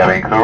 coming through.